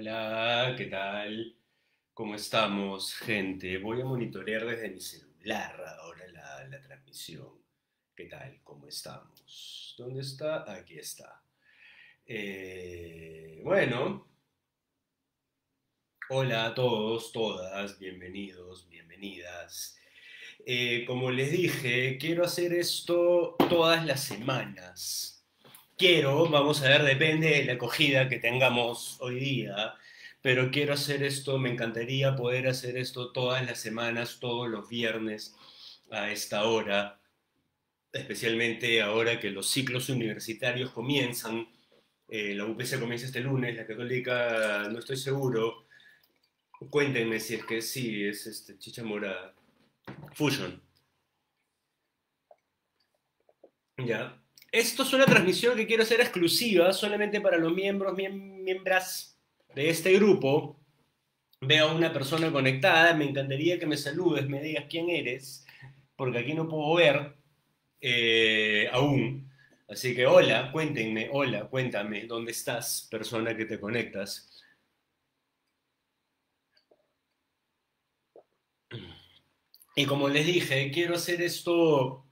Hola, ¿qué tal? ¿Cómo estamos, gente? Voy a monitorear desde mi celular ahora la, transmisión. ¿Qué tal? ¿Cómo estamos? ¿Dónde está? Aquí está. Eh, bueno, hola a todos, todas, bienvenidos, bienvenidas. Eh, como les dije, quiero hacer esto todas las semanas quiero, vamos a ver, depende de la acogida que tengamos hoy día, pero quiero hacer esto, me encantaría poder hacer esto todas las semanas, todos los viernes a esta hora, especialmente ahora que los ciclos universitarios comienzan. Eh, la UPC comienza este lunes, la católica no estoy seguro. Cuéntenme si es que sí, es este, chicha morada. Fusion. Ya. Esto es una transmisión que quiero hacer exclusiva solamente para los miembros, miembros de este grupo. Veo a una persona conectada, me encantaría que me saludes, me digas quién eres, porque aquí no puedo ver eh, aún. Así que hola, cuéntenme, hola, cuéntame, ¿dónde estás, persona que te conectas? Y como les dije, quiero hacer esto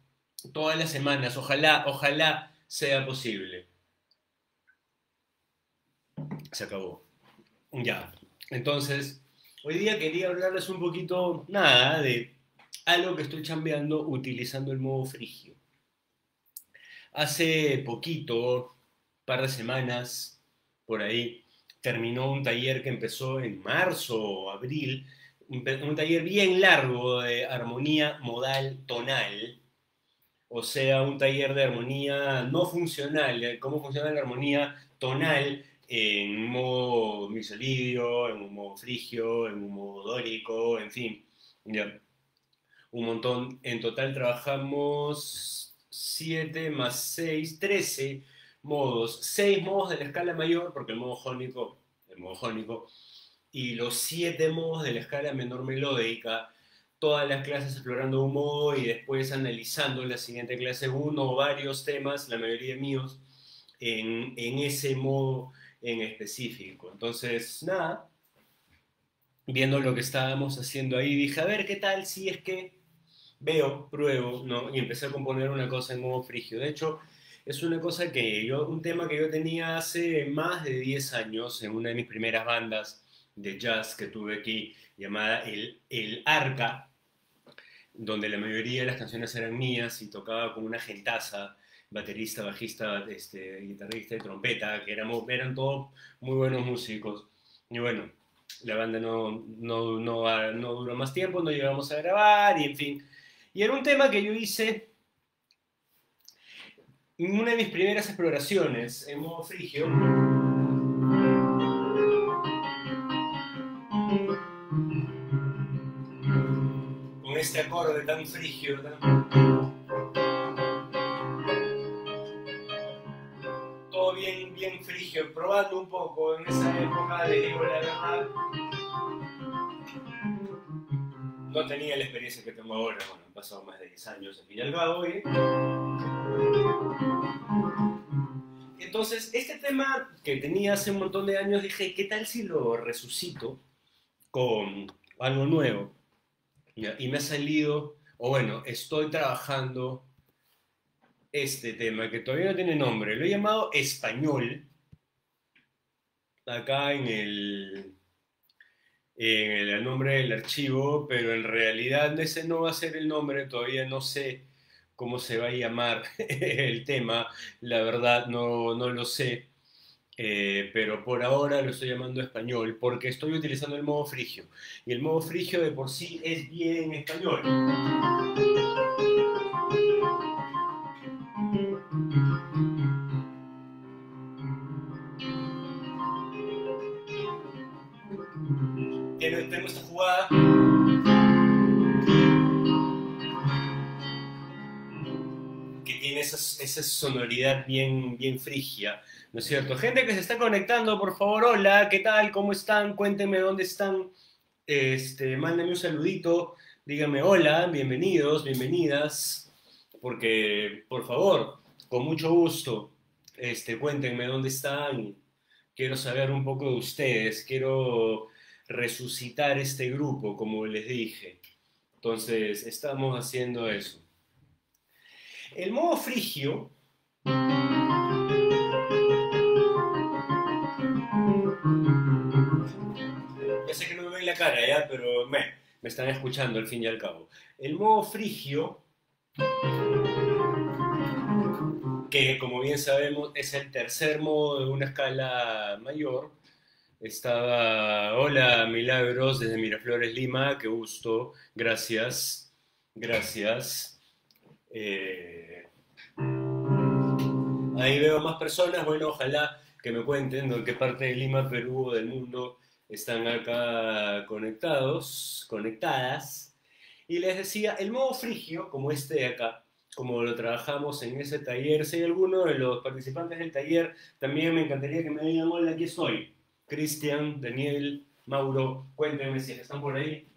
todas las semanas. Ojalá, ojalá sea posible. Se acabó. Ya. Entonces, hoy día quería hablarles un poquito, nada, de algo que estoy chambeando utilizando el modo frigio. Hace poquito, par de semanas, por ahí, terminó un taller que empezó en marzo o abril, un taller bien largo de armonía modal tonal, o sea, un taller de armonía no funcional, eh, cómo funciona la armonía tonal en un modo misolidio, en un modo frigio, en un modo dórico, en fin, ya. Un montón. En total trabajamos 7 más 6, 13 modos. 6 modos de la escala mayor, porque el modo jónico, el modo jónico, y los 7 modos de la escala menor melódica, todas las clases explorando modo y después analizando la siguiente clase uno o varios temas, la mayoría míos, en, en ese modo en específico. Entonces, nada, viendo lo que estábamos haciendo ahí, dije, a ver qué tal si es que veo, pruebo, ¿no? Y empecé a componer una cosa en modo frigio. De hecho, es una cosa que yo, un tema que yo tenía hace más de 10 años en una de mis primeras bandas de jazz que tuve aquí, llamada El, El Arca, donde la mayoría de las canciones eran mías y tocaba con una gentaza, baterista, bajista, este, guitarrista y trompeta, que éramos, eran todos muy buenos músicos. Y bueno, la banda no, no, no, no duró más tiempo, no llegamos a grabar y en fin. Y era un tema que yo hice en una de mis primeras exploraciones en modo frigio. Este acorde tan frigio, Todo bien, bien frigio, probando un poco en esa época, de digo la verdad, no tenía la experiencia que tengo ahora, bueno, han pasado más de 10 años en Villalbado hoy. Entonces, este tema que tenía hace un montón de años, dije, ¿qué tal si lo resucito con algo nuevo? Y me ha salido, o bueno, estoy trabajando este tema que todavía no tiene nombre. Lo he llamado español. Acá en el, en nombre del archivo, pero en realidad ese no va a ser el nombre, todavía no sé cómo se va a llamar el tema, la verdad no, no lo sé. Eh, pero por ahora lo estoy llamando español porque estoy utilizando el modo frigio. Y el modo frigio de por sí es bien español. Tengo esta jugada. Esa, sonoridad bien, bien frigia ¿No es cierto? Gente que se está conectando, por favor, hola, ¿qué tal? ¿Cómo están? Cuéntenme dónde están. Este, mándenme un saludito, díganme hola, bienvenidos, bienvenidas, porque, por favor, con mucho gusto, este, cuéntenme dónde están, quiero saber un poco de ustedes, quiero resucitar este grupo, como les dije. Entonces, estamos haciendo eso. El modo frigio Ya sé que no me ven la cara ya, pero me, me están escuchando al fin y al cabo. El modo frigio, que como bien sabemos es el tercer modo de una escala mayor, estaba, hola Milagros desde Miraflores, Lima, qué gusto, gracias, gracias. Eh, ahí veo más personas, bueno, ojalá que me cuenten de qué parte de Lima, Perú o del mundo están acá conectados, conectadas. Y les decía, el modo frigio, como este de acá, como lo trabajamos en ese taller, si hay alguno de los participantes del taller, también me encantaría que me digan, hola, aquí estoy. Cristian, Daniel, Mauro, cuéntenme si están por ahí.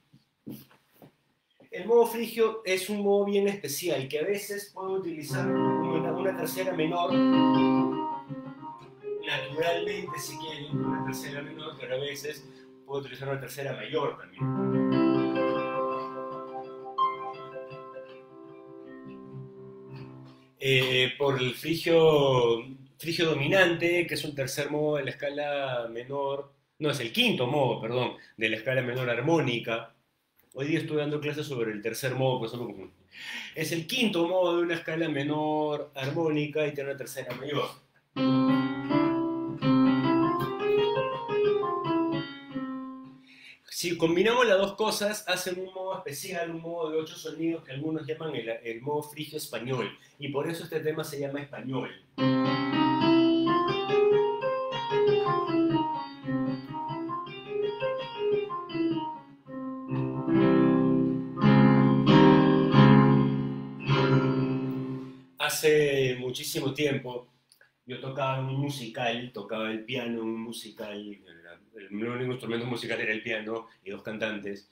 El modo frigio es un modo bien especial que a veces puedo utilizar una, tercera menor naturalmente si quieren una tercera menor, pero a veces puedo utilizar una tercera mayor también. Eh, por el frigio, frigio dominante, que es un tercer modo de la escala menor, no, es el quinto modo, perdón, de la escala menor armónica. Hoy día estoy dando clases sobre el tercer modo, pues eso. Es el quinto modo de una escala menor armónica y tiene una tercera mayor. Si combinamos las dos cosas, hacen un modo especial, un modo de ocho sonidos que algunos llaman el, modo frigio español. Y por eso este tema se llama español. Hace muchísimo tiempo yo tocaba un musical, tocaba el piano un musical el único instrumento musical era el piano y dos cantantes.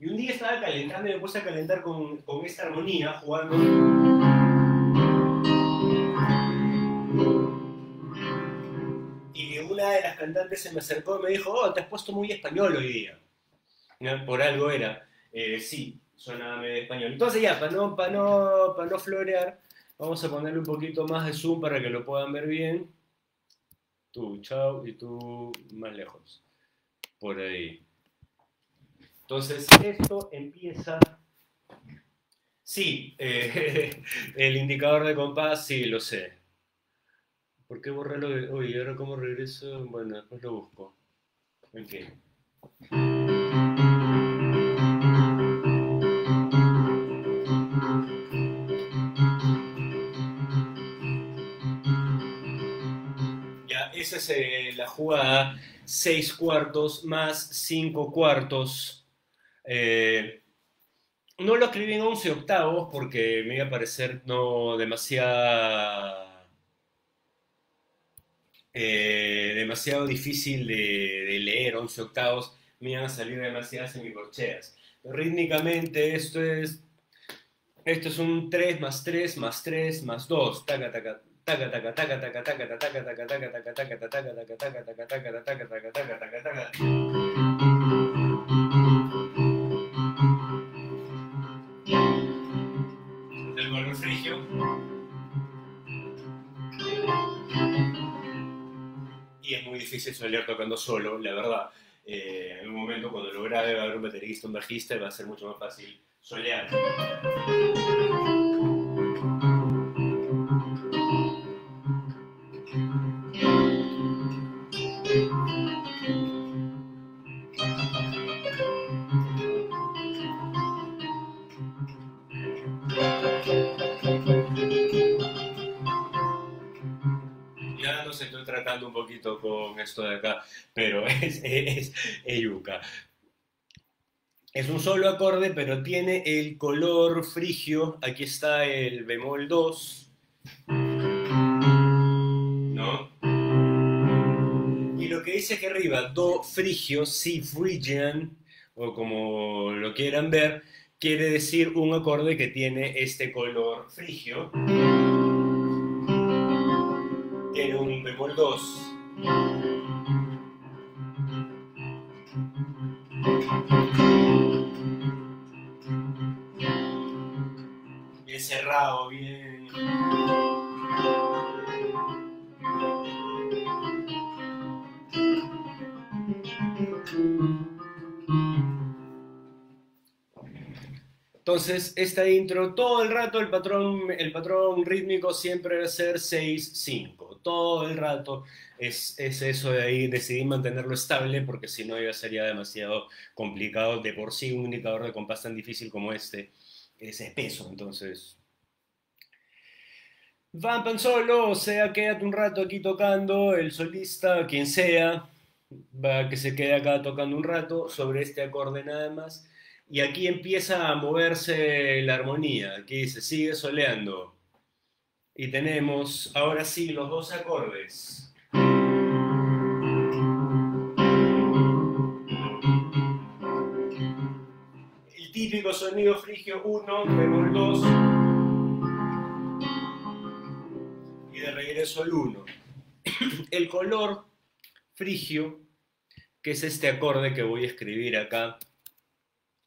Y un día estaba calentando y me puse a calentar con, con esta armonía, jugando. Y una de las cantantes se me acercó y me dijo, oh, te has puesto muy español hoy día. Por algo era. Eh, sí, sonaba medio español. Entonces ya, para no, para, no, para no florear, vamos a ponerle un poquito más de zoom para que lo puedan ver bien. Tú, chao, y tú más lejos por ahí. Entonces, esto empieza... Sí, eh, el indicador de compás, sí, lo sé. ¿Por qué borrarlo? Uy, ahora cómo regreso? Bueno, después lo busco. En fin. Esa es eh, la jugada 6 cuartos más 5 cuartos. Eh, no lo escribí en 11 octavos porque me iba a parecer no demasiado, eh, demasiado difícil de, leer 11 octavos, me iban a salir demasiadas semicorcheas. Rítmicamente esto es, esto es un 3 más 3 más 3 más 2, taca, taca, y es muy difícil soñar tocando solo, la verdad. Eh, en un momento cuando lo grabe va a haber un baterista, un bajista va a ser mucho más fácil solear. Un poquito con esto de acá, pero es, es, yuca. Es un solo acorde, pero tiene el color frigio. Aquí está el bemol 2. ¿No? Y lo que dice aquí arriba, do frigio, si phrygian, o como lo quieran ver, quiere decir un acorde que tiene este color frigio. Tiene un bemol 2. Bien cerrado, bien Entonces, esta intro, todo el rato el patrón, el patrón rítmico siempre va a ser 6-5. Todo el rato es, es, eso de ahí. Decidí mantenerlo estable porque si no ya sería demasiado complicado. De por sí, un indicador de compás tan difícil como este es espeso. Entonces, Vampan solo, o sea, quédate un rato aquí tocando, el solista, quien sea, va que se quede acá tocando un rato sobre este acorde nada más y aquí empieza a moverse la armonía. Aquí se sigue soleando. Y tenemos ahora sí los dos acordes. El típico sonido frigio 1, bemol 2. Y de regreso el 1. El color frigio, que es este acorde que voy a escribir acá,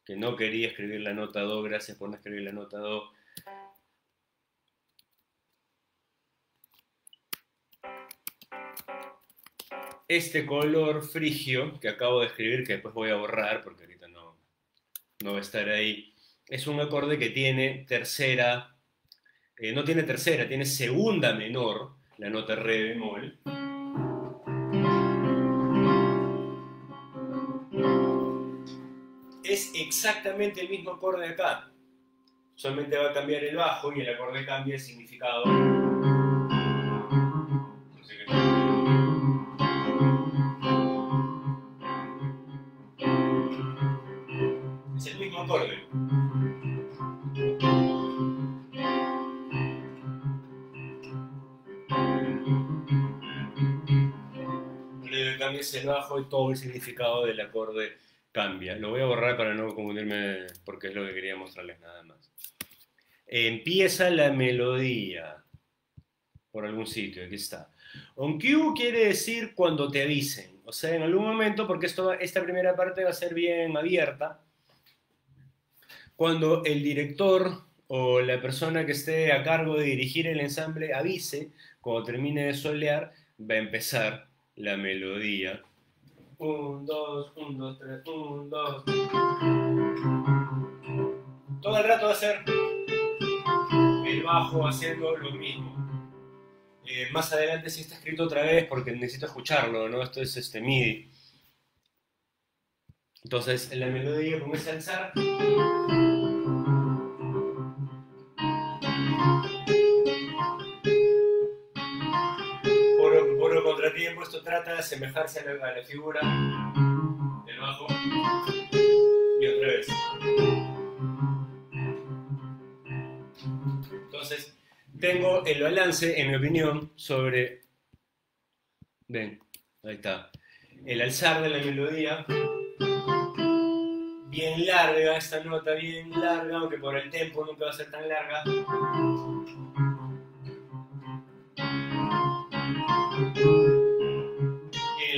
que no quería escribir la nota do, gracias por no escribir la nota do. Este color frigio que acabo de escribir, que después voy a borrar porque ahorita no, no va a estar ahí, es un acorde que tiene tercera, eh, no tiene tercera, tiene segunda menor, la nota re bemol. Es exactamente el mismo acorde acá. Solamente va a cambiar el bajo y el acorde cambia el significado. Es el mismo acorde. Cambia el bajo y todo el significado del acorde cambia. Lo voy a borrar para no confundirme porque es lo que quería mostrarles nada más. Empieza la melodía por algún sitio, aquí está. On cue quiere decir cuando te avisen, o sea, en algún momento, porque esta primera parte va a ser bien abierta, cuando el director o la persona que esté a cargo de dirigir el ensamble avise, cuando termine de solear, va a empezar la melodía 1, 2, 1, 2, 3, 1, 2. Todo el rato va a ser el bajo haciendo lo mismo. Eh, más adelante sí está escrito otra vez porque necesito escucharlo, ¿no? Esto es este MIDI. Entonces, la melodía comienza a alzar. Esto trata de asemejarse a la, figura del bajo y otra vez. Entonces, tengo el balance, en mi opinión, sobre. Ven, ahí está. El alzar de la melodía. Bien larga, esta nota bien larga, aunque por el tempo nunca va a ser tan larga.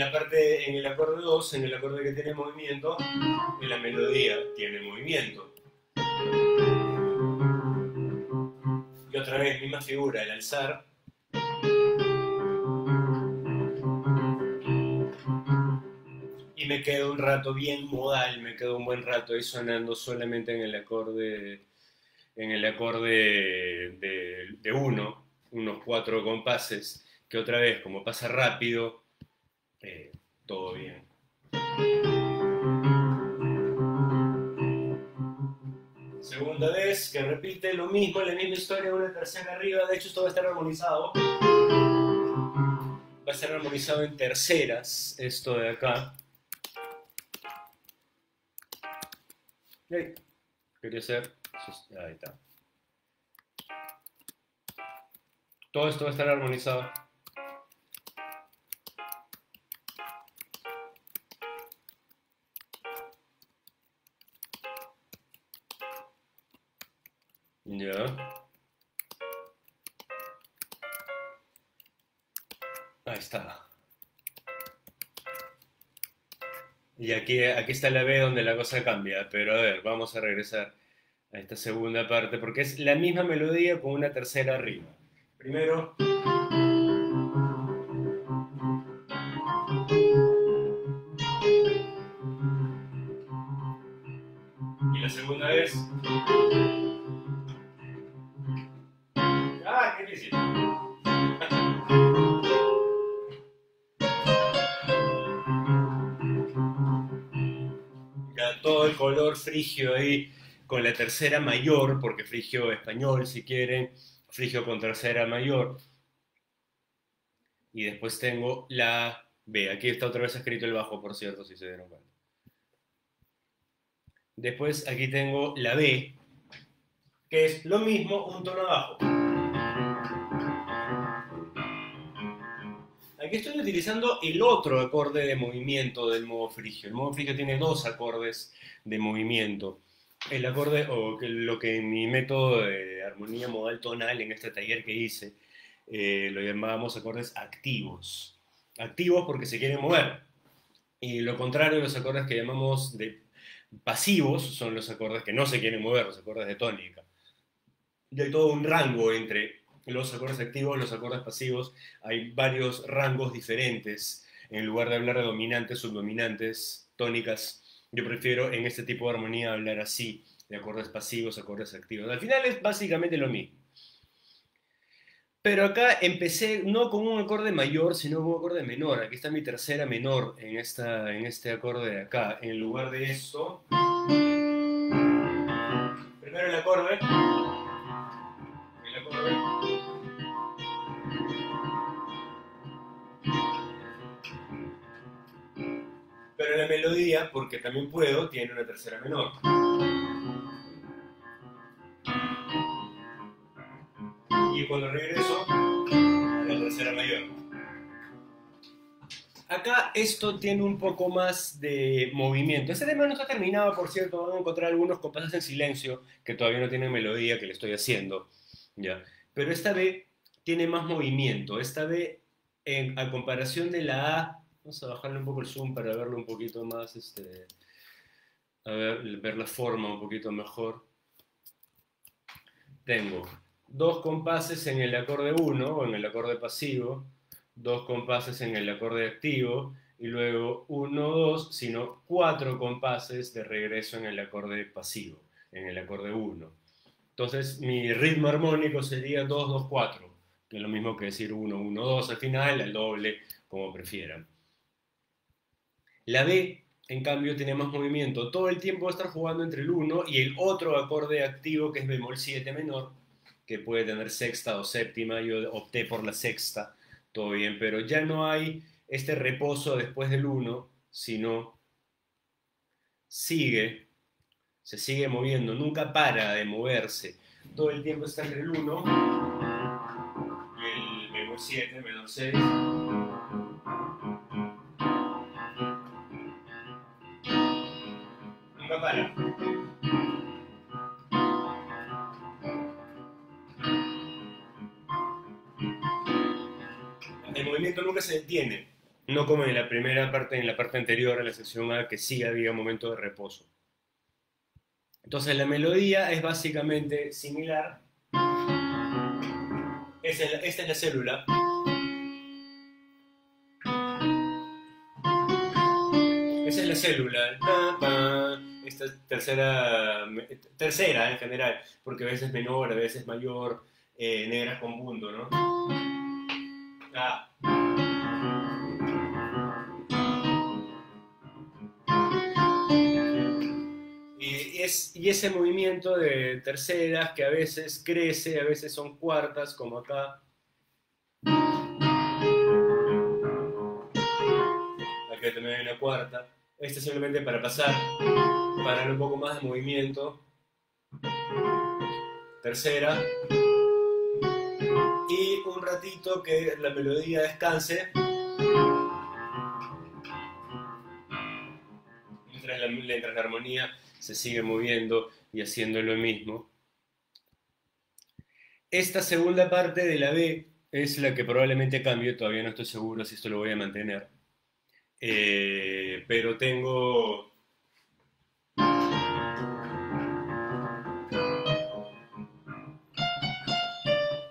La parte, en el acorde 2, en el acorde que tiene movimiento, en la melodía tiene movimiento. Y otra vez, misma figura, el alzar. Y me quedo un rato bien modal, me quedo un buen rato ahí sonando solamente en el acorde, en el acorde de uno, unos cuatro compases, que otra vez, como pasa rápido, todo bien. Segunda vez que repite lo mismo, la misma historia, una tercera arriba. De hecho, esto va a estar armonizado. Va a estar armonizado en terceras, esto de acá. Quería hacer. Ahí está. Todo esto va a estar armonizado. Ya. Ahí está. Y aquí, aquí está la B donde la cosa cambia, pero a ver, vamos a regresar a esta segunda parte porque es la misma melodía con una tercera arriba. Primero... La segunda vez. Frigio ahí con la tercera mayor, porque frigio español si quieren, frigio con tercera mayor. Y después tengo la B. Aquí está otra vez escrito el bajo, por cierto, si se dieron cuenta. Después aquí tengo la B, que es lo mismo, un tono abajo. Aquí estoy utilizando el otro acorde de movimiento del modo frigio. El modo frigio tiene dos acordes de movimiento. El acorde, o lo que en mi método de armonía modal tonal en este taller que hice, eh, lo llamábamos acordes activos. Activos porque se quieren mover. Y lo contrario de los acordes que llamamos pasivos son los acordes que no se quieren mover, los acordes de tónica. Y hay todo un rango entre los acordes activos los acordes pasivos. Hay varios rangos diferentes. En lugar de hablar de dominantes, subdominantes, tónicas, yo prefiero en este tipo de armonía hablar así, de acordes pasivos, acordes activos. Al final es básicamente lo mismo. Pero acá empecé no con un acorde mayor, sino con un acorde menor. Aquí está mi tercera menor en, esta, en este acorde de acá. En lugar de esto, primero el acorde, melodía, porque también puedo, tiene una tercera menor. y cuando regreso, la tercera mayor. Acá esto tiene un poco más de movimiento. Este tema no está terminado, por cierto, van a encontrar algunos compases en silencio que todavía no tienen melodía que le estoy haciendo. ¿ya? Pero esta B tiene más movimiento. Esta B, a comparación de la A, vamos a bajarle un poco el zoom para verlo un poquito más, este, a ver, ver la forma un poquito mejor. Tengo dos compases en el acorde 1 o en el acorde pasivo, dos compases en el acorde activo y luego 1, 2, sino cuatro compases de regreso en el acorde pasivo, en el acorde 1. Entonces mi ritmo armónico sería 2, 2, 4, que es lo mismo que decir 1, 1, 2 al final, el doble, como prefieran. La B, en cambio, tiene más movimiento. Todo el tiempo va a estar jugando entre el 1 y el otro acorde activo, que es bemol 7 menor, que puede tener sexta o séptima, yo opté por la sexta, todo bien, pero ya no hay este reposo después del 1, sino sigue, se sigue moviendo, nunca para de moverse, todo el tiempo está entre el 1 y el menor 7, menor 6. El movimiento nunca se detiene, no como en la primera parte, en la parte anterior, en la sección A, que sí había un momento de reposo. Entonces la melodía es básicamente similar. esta es la célula. Esa es la célula. Tercera, tercera en general, porque a veces menor, a veces mayor, eh, negras con punto, ¿no? Y, es, y ese movimiento de terceras que a veces crece, a veces son cuartas, como acá. Aquí también hay una cuarta. Este simplemente para pasar, para dar un poco más de movimiento. Tercera y un ratito que la melodía descanse. Mientras la, armonía se sigue moviendo y haciendo lo mismo. Esta segunda parte de la B es la que probablemente cambie, todavía no estoy seguro si esto lo voy a mantener. Eh, pero tengo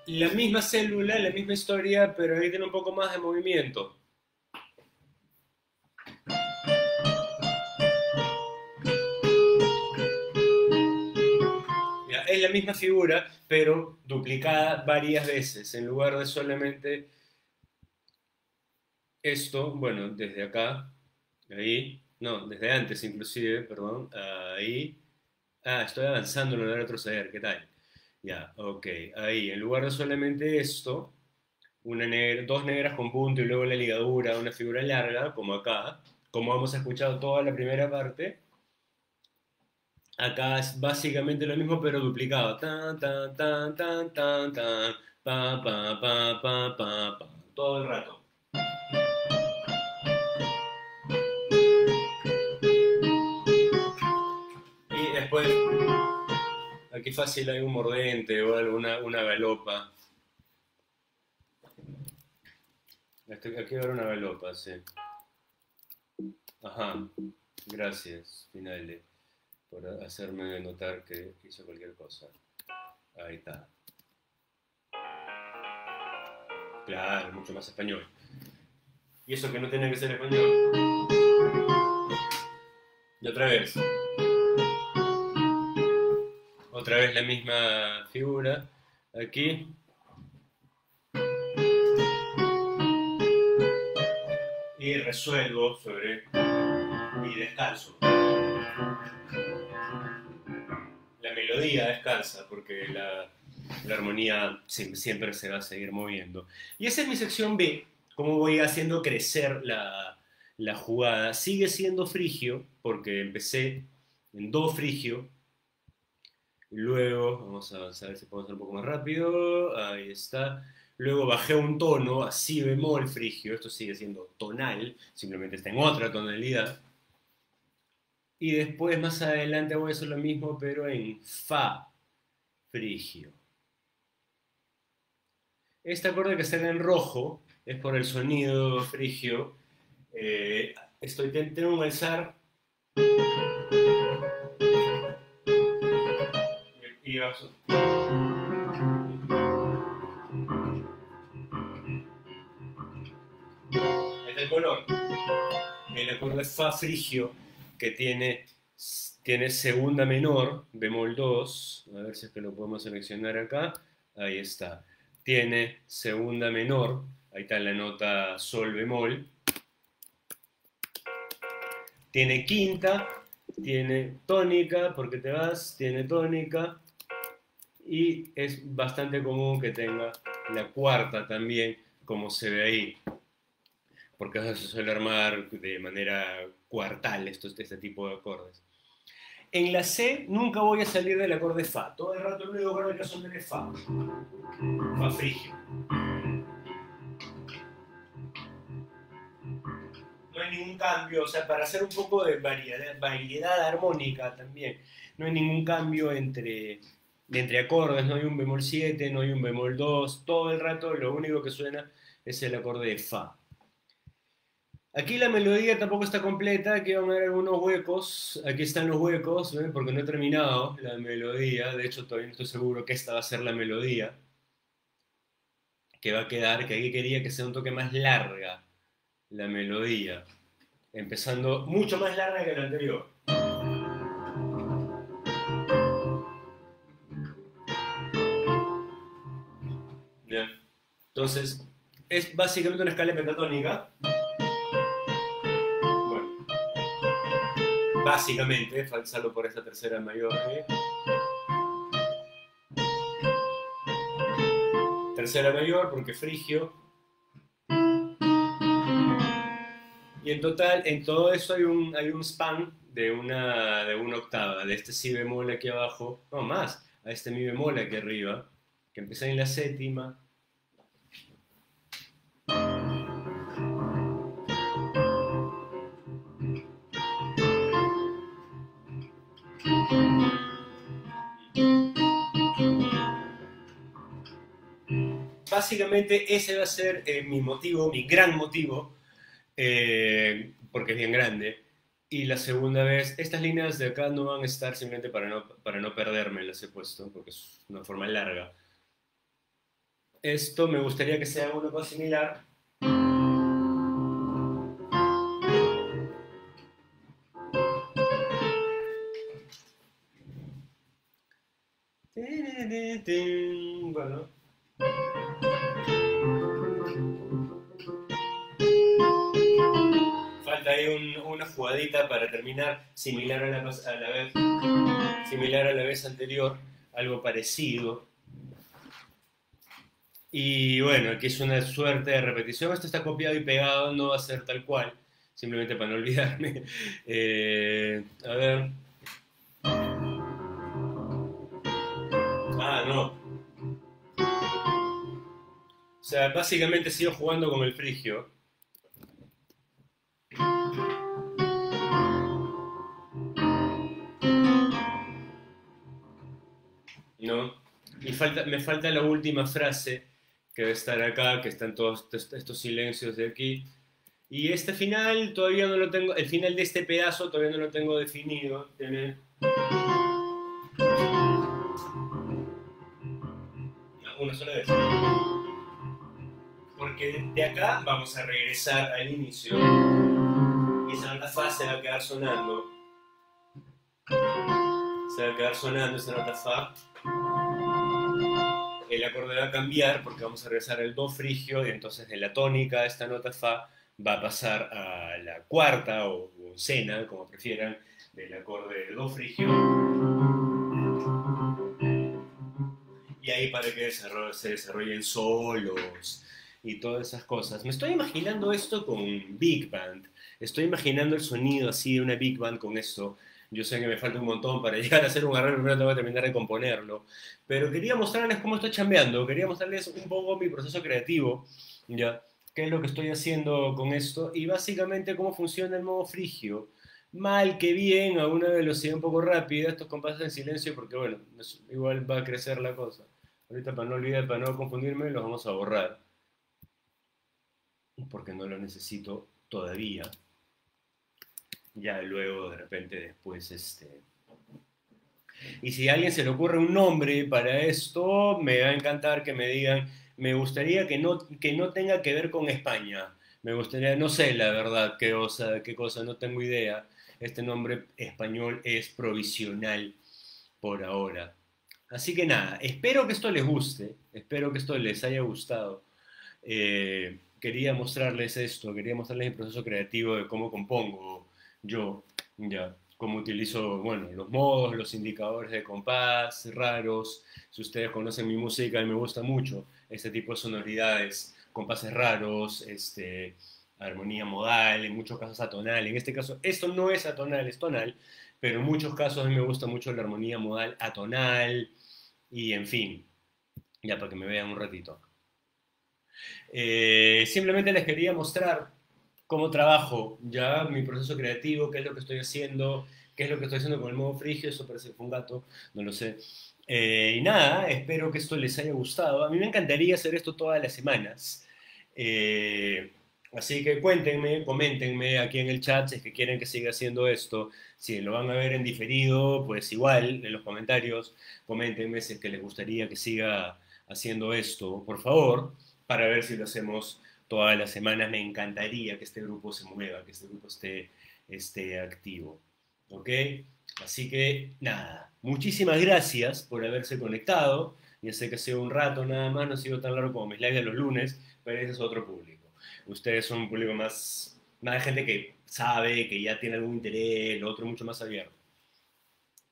la misma célula, la misma historia, pero ahí tiene un poco más de movimiento. es la misma figura, pero duplicada varias veces. En lugar de solamente esto, bueno, desde acá, ahí, no, desde antes inclusive, perdón, ahí. Ah, estoy avanzando en lugar de retroceder, ¿qué tal? Ya, ok, ahí, en lugar de solamente esto, una dos negras con punto y luego la ligadura, una figura larga, como acá, como hemos escuchado toda la primera parte, acá es básicamente lo mismo pero duplicado. Tan, tan, tan, tan, tan, tan, pa, pa, pa, pa, pa, pa, todo el rato. Aquí fácil hay un mordente o alguna una galopa. Aquí haber una galopa, sí. Ajá, gracias, Finale, por hacerme notar que hizo cualquier cosa. Ahí está. Claro, mucho más español. Y eso que no tiene que ser español. Y otra vez. Otra vez la misma figura. Aquí. Y resuelvo sobre y descalzo. La melodía descansa porque la, armonía siempre se va a seguir moviendo. Y esa es mi sección B, cómo voy haciendo crecer la, la jugada. Sigue siendo frigio porque empecé en do frigio. Luego, vamos a avanzar, si hacer un poco más rápido. Ahí está. Luego bajé un tono a si bemol frigio. Esto sigue siendo tonal, simplemente está en otra tonalidad. Y después más adelante voy a hacer lo mismo, pero en Fa frigio. Este acorde que está en rojo es por el sonido frigio. Eh, estoy tentando un alzar. Este es el color. El acorde Fa frigio que tiene, tiene segunda menor, bemol 2, a ver si es que lo podemos seleccionar acá, ahí está, tiene segunda menor, ahí está la nota sol bemol, tiene quinta, tiene tónica, porque te vas, tiene tónica, y es bastante común que tenga la cuarta también, como se ve ahí porque se suele armar de manera cuartal estos, este tipo de acordes. En la C nunca voy a salir del acorde Fa. Todo el rato el único acorde que son es Fa. Fa frigio. No hay ningún cambio, o sea, para hacer un poco de variedad, variedad armónica también. No hay ningún cambio entre, entre acordes, no hay un bemol 7, no hay un bemol 2. Todo el rato lo único que suena es el acorde de Fa. Aquí la melodía tampoco está completa, aquí van a ver algunos huecos, aquí están los huecos, porque no he terminado la melodía, de hecho todavía no estoy seguro que esta va a ser la melodía que va a quedar, que aquí quería que sea un toque más larga la melodía, empezando mucho más larga que la anterior. Entonces, es básicamente una escala pentatónica. básicamente, salvo por esa tercera mayor. Tercera mayor porque frigio. Y en total, en todo eso hay un, hay un span de una, de una octava, de este si bemol aquí abajo, no más, a este mi bemol aquí arriba, que empieza en la séptima, básicamente ese va a ser eh, mi motivo, mi gran motivo, eh, porque es bien grande. Y la segunda vez, estas líneas de acá no van a estar simplemente para no, para no perderme, las he puesto, porque es una forma larga. Esto me gustaría que sea una cosa similar. Bueno. Ahí una jugadita para terminar similar a la, a la vez similar a la vez anterior, algo parecido. Y bueno, aquí es una suerte de repetición. Esto está copiado y pegado, no va a ser tal cual, simplemente para no olvidarme. Eh, a ver. Ah, no. O sea, básicamente sigo jugando con el frigio. Falta, me falta la última frase que debe estar acá, que están todos estos silencios de aquí. Y este final todavía no lo tengo, el final de este pedazo todavía no lo tengo definido. Una sola vez. Porque de acá vamos a regresar al inicio. Y esa nota fa se va a quedar sonando. Se va a quedar sonando esa nota fa el acorde va a cambiar porque vamos a regresar al do frigio y entonces de la tónica esta nota fa va a pasar a la cuarta o, sena, como prefieran, del acorde de do frigio. Y ahí para que se desarrollen solos y todas esas cosas. Me estoy imaginando esto con Big Band. Estoy imaginando el sonido así de una Big Band con esto yo sé que me falta un montón para llegar a hacer un arreglo, primero tengo que terminar de componerlo. Pero quería mostrarles cómo estoy chambeando, quería mostrarles un poco mi proceso creativo, ¿ya? qué es lo que estoy haciendo con esto y básicamente cómo funciona el modo frigio. Mal que bien, a una velocidad un poco rápida, estos compases en silencio, porque bueno, igual va a crecer la cosa. Ahorita para no olvidar, para no confundirme, los vamos a borrar. Porque no lo necesito todavía ya luego de repente después este... Y si a alguien se le ocurre un nombre para esto, me va a encantar que me digan, me gustaría que no, que no tenga que ver con España. Me gustaría, no sé la verdad qué cosa, qué cosa, no tengo idea. Este nombre español es provisional por ahora. Así que nada, espero que esto les guste, espero que esto les haya gustado. Eh, quería mostrarles esto, quería mostrarles el proceso creativo de cómo compongo yo, ya, como utilizo, bueno, los modos, los indicadores de compás raros. Si ustedes conocen mi música, y me gusta mucho este tipo de sonoridades, compases raros, este, armonía modal, en muchos casos atonal. En este caso, esto no es atonal, es tonal, pero en muchos casos a mí me gusta mucho la armonía modal atonal y en fin, ya para que me vean un ratito. Eh, simplemente les quería mostrar cómo trabajo ya mi proceso creativo, qué es lo que estoy haciendo, qué es lo que estoy haciendo con el modo frigio, eso parece que fue un gato, no lo sé. Eh, y nada, espero que esto les haya gustado. A mí me encantaría hacer esto todas las semanas. Eh, así que cuéntenme, coméntenme aquí en el chat si es que quieren que siga haciendo esto. Si lo van a ver en diferido, pues igual en los comentarios, coméntenme si es que les gustaría que siga haciendo esto, por favor, para ver si lo hacemos todas las semanas. Me encantaría que este grupo se mueva, que este grupo esté, esté activo. ¿Ok? Así que nada, muchísimas gracias por haberse conectado. Ya sé que ha sido un rato nada más, no ha sido tan largo como mis lives de los lunes, pero ese es otro público. Ustedes son un público más, más gente que sabe, que ya tiene algún interés, el otro mucho más abierto.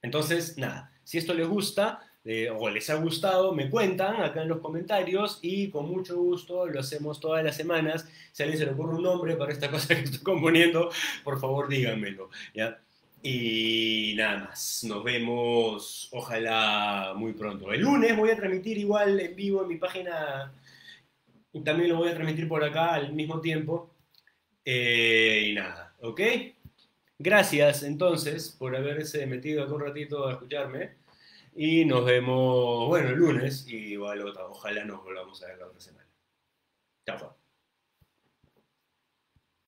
Entonces, nada, si esto les gusta, eh, o les ha gustado, me cuentan acá en los comentarios y con mucho gusto lo hacemos todas las semanas. Si a alguien se le ocurre un nombre para esta cosa que estoy componiendo, por favor díganmelo. ¿ya? Y nada más, nos vemos ojalá muy pronto. El lunes voy a transmitir igual en vivo en mi página, y también lo voy a transmitir por acá al mismo tiempo. Eh, y nada, ¿ok? Gracias entonces por haberse metido acá un ratito a escucharme. Y nos vemos, bueno, el lunes y igual ojalá nos volvamos a ver la otra semana. Chao.